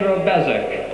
Bezek